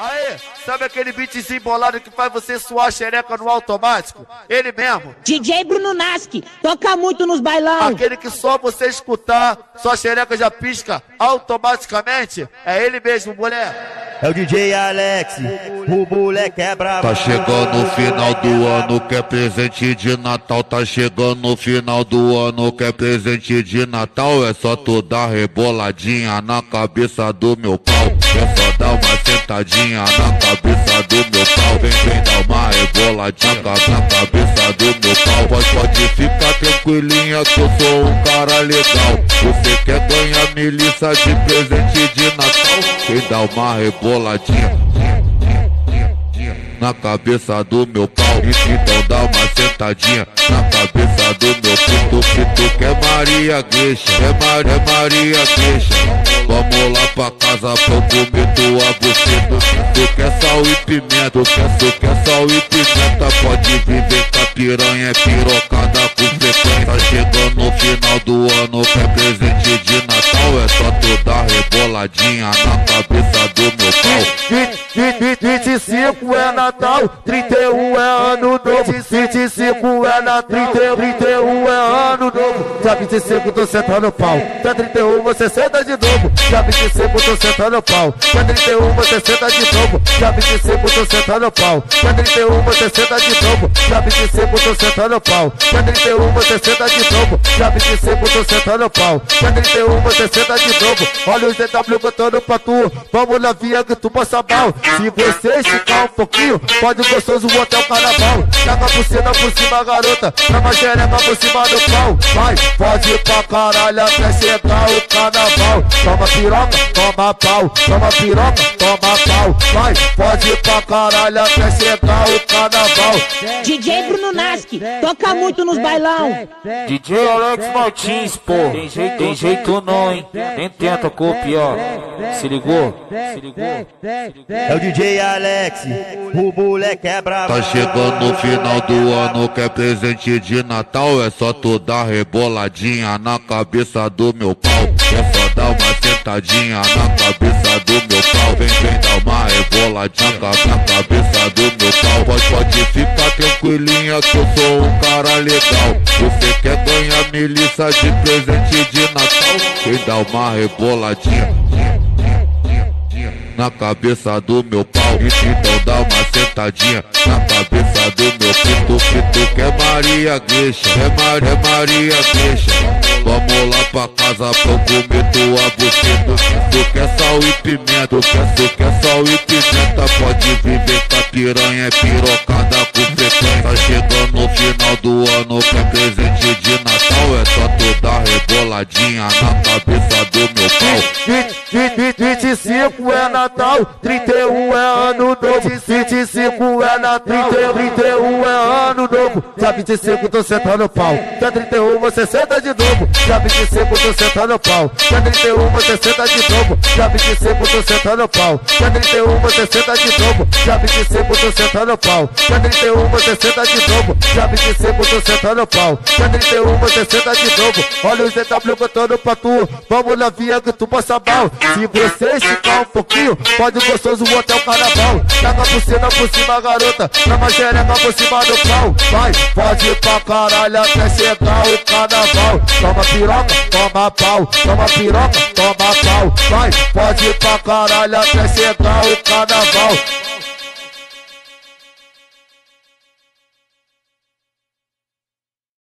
Aê, sabe aquele beatzinho bolado que faz você suar a xereca no automático? Ele mesmo. DJ Bruno Naski, toca muito nos bailão. Aquele que só você escutar, sua xereca já pisca automaticamente? É ele mesmo, mulher. É o DJ Alex, o moleque é brabo. Tá chegando o final do ano, quer presente de Natal. Tá chegando o final do ano, quer presente de Natal. É só tu dar reboladinha na cabeça do meu pau. É só dar uma sentadinha na cabeça do meu pau. Vem, vem dar uma reboladinha na cabeça do meu pau. Pode, pode ficar tranquilinha que eu sou um cara legal. Você quer ganhar milícia de presente de Natal? Vem dar uma reboladinha na cabeça do meu pau. Então dá uma sentadinha na cabeça do meu puto. Que tu quer Maria Gueixa, é Maria, é Maria Gueixa. Vamos lá pra casa pra eu comer tua buceta. Tu quer sal e pimenta, tu quer, sal e pimenta. Pode vir, vem com a piranha, é pirocada com frequência. Tá chegando no final do ano, quer presente de Natal. É só tu dar reboladinha na cabeça do meu pau. 25 é Natal, 31 é ano novo. 25 é Natal, 31 é ano novo. Já 25 tô sentando pau. Já 31 você senta de novo. Já 25 tô sentando pau. Já 31 você senta de novo. Já 25 tô sentando pau. Já 31 você senta de novo. Já 25 tô sentando pau. Já 31 você senta de novo. Já 25 tô sentando pau. Já 31 você senta de novo. Olha o ZW cantando pra tu. Vamos na via que tu passa mal. Se você esticar um pouquinho, pode gostoso o hotel carnaval. Joga por cima, por cima, garota. Joga xereca por cima do pau. Vai, pode pra caralho até chegar o carnaval. Toma piroca, toma pau. Toma piroca, toma pau. Vai, pode pra caralho até chegar o carnaval. DJ Bruno Naski, toca muito nos bailão. DJ Alex Martins, pô. Tem jeito, tem jeito não, hein? Nem tenta copiar. Se ligou? Se ligou? É o DJ Alex, o moleque é brabo. Tá chegando no final do ano, quer presente de Natal. É só tu dar reboladinha na cabeça do meu pau. É só dar uma sentadinha na cabeça do na cabeça do meu pau. Pode, ficar tranquilinha que eu sou um cara legal. Você quer ganhar milícia de presente de Natal? Vem dar uma reboladinha na cabeça do meu pau. Então dá uma sentadinha na cabeça do meu puto. Que tu quer Maria Gueixa, é Maria, é Maria Gueixa. Vamos lá pra casa pra eu comer tua buceta. Tu quer sal e pimenta, tu quer, tu quer sal e pimenta. Pode viver com a piranha, é pirocada com frequência. Tá chegando no final do ano, quer 25 é Natal, 31 é ano novo. 25 é Natal, 31 é ano novo. Já 25 tô sentando pau. Já 31 você senta de novo. Já 25 tô sentando pau. Já 31 você senta de novo. Já 25 tô sentando pau. Já 31 você senta de novo. Já 25 tô sentando pau. Já 31 você senta de novo. Já 25 tô sentando pau. Já 31 você senta de novo. Olha o ZW cantando pra tu. Vamos na via que tu passa mal. Se você esticar um pouquinho, pode gostoso o hotel carnaval. Joga por cima, por cima, garota. Chama xereca por cima do pau. Vai, pode pra caralho até chegar o carnaval. Toma piroca, toma pau. Toma piroca, toma pau. Vai, pode pra caralho até chegar o carnaval.